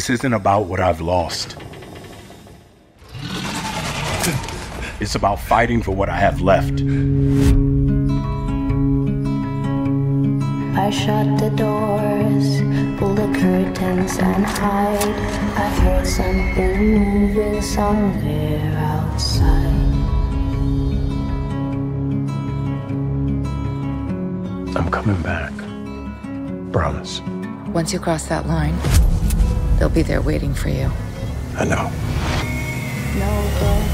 This isn't about what I've lost. It's about fighting for what I have left. I shut the doors, pull the curtains and hide. I heard something moving somewhere outside. I'm coming back. Promise. Once you cross that line, they'll be there waiting for you. I know. No death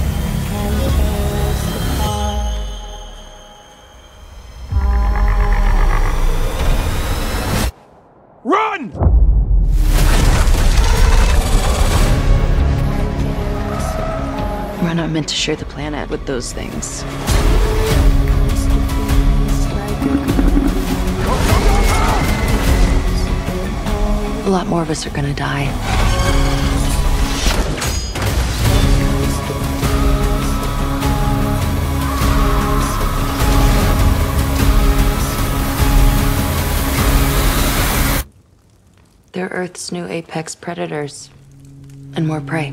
can tear us apart. Run! We're not meant to share the planet with those things. A lot more of us are gonna die. They're Earth's new apex predators. And more prey.